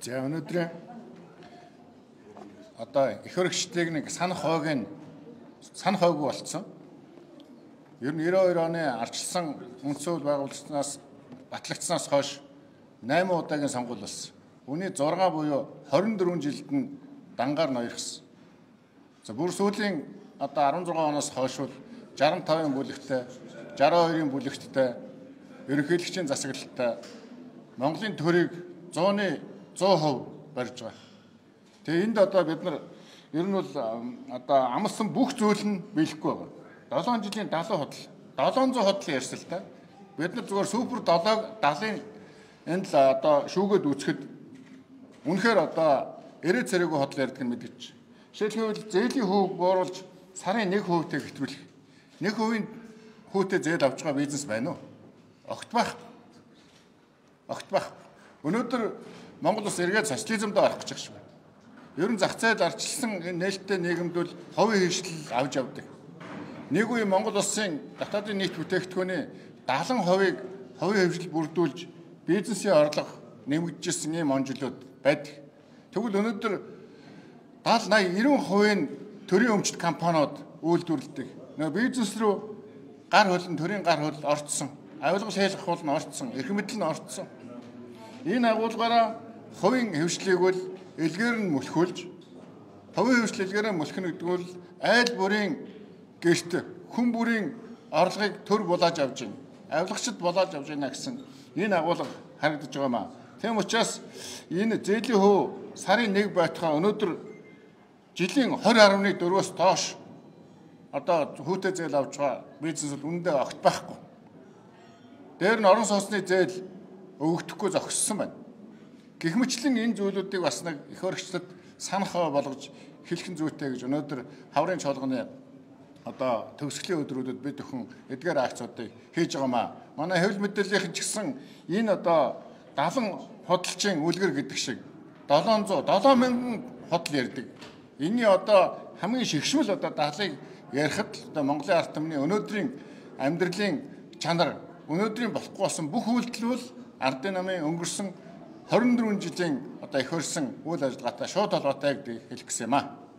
За өнөөдөр одоо их хөрөгчдийг нэг санах хойг нь санах хойг болцсон. Ер нь 92 оны арчилсан үндсүүл байгууллагаас батлагдсанаас хойш 8 удаагийн сонгуул болсон. Үүний 6 буюу 24 жилд нь дангаар ноёрхсон. За бүр сүүлийн одоо 16 оноос хойш бол 65-ын бүлэгтээ 62-ын бүлэгтээ ерөнхийлөгчийн засаглалтай Монголын төрийг 100-ны 100% барьж байгаа. Тэгээ энд одоо бид нар ер нь бол одоо амлсан бүх зүйл нь биелэхгүй байгаа. 7 жилийн 70 худал 700 худлын ярьсан л та. Бид нар зүгээр супер 7-ог 70-ын энд л одоо шүүгээд үүсгэхэд үнэхээр одоо эрэ царайгүй худал ярьдаг нь мэдгэж. Жишээлбэл зээлийн хөв бууруулж сарын 1 хувьтай хэтрүүлэх. 1 хувийн хүүтэй зээл авч байгаа бизнес байна уу? Огт байх. Огт байх. Өнөөдөр Монгол улс эргээд социализмд орох гэж байна. Ер нь зах зээл арчилсан энэ нээлттэй нийгэмд бол ховын хөвшлэл авч явдаг. Нэг үе Монгол улсын дотоодын нийт бүтээгдэхүүний 70%-ыг ховын хөвшил бүрдүүлж бизнесийн орлого нэмэгдэжсэн ийм онжлууд байдаг. Тэгвэл өнөөдөр 70 80 90%-ийн төрийн өмчт компаниуд үйлдвэрлэдэг. Нөгөө бизнес рүү гар хөлн төрийн гар хөл орцсон. Авилгал хэлэх бол нь орцсон. Эрх мэдэл нь орцсон. Энэ агуулгаараа хувийн хөвшлийг бол элгээр нь мөлхүүлж хувийн хөвшил элгээрээ мөлхнө гэдэг бол айл бүрийн гэрт хүн бүрийн орлогыг төр булааж авж байна. Авилгачд булааж авж байна гэсэн энэ агуулга харагдаж байгаа маа. Тийм учраас энэ зээлийн хөв сарын 1 байтугай өнөөдөр жилийн 20.4-өөс доош одоо хүүтэй зээл авч байгаа бизнес бол үндэ огт байхгүй. Дээр нь орон сууцны зээл өгөгдөхгүй зогссон байна. Гэх мэтлэн энэ зүйлүүдийг бас нэг их өргөчлөд санах болгож хэлхэн зүйтэй гэж өнөөдөр хаврын чуулганы одоо төгсгөлийн өдрүүдэд бид өхөн эдгээр акцуудыг хийж байгаамаа. Манай хэвлэл мэдээллийнхэн ч гэсэн энэ одоо 70 худалчийн үлгэр гэдэг шиг 700 7000 худал ярддаг. Энийн одоо хамгийн шигшмэл одоо 70-ыг ярихад одоо Монголын ард түмний өнөөдрийн амьдралын чанар өнөөдрийн болохгүй болсон бүх үйлдэл бол ардын намын өнгөрсөн 24 жилийн одоо их хөрсөн үйл ажиллагаатай шууд холбоотой гэдэг хэлэх гэсэн юм аа.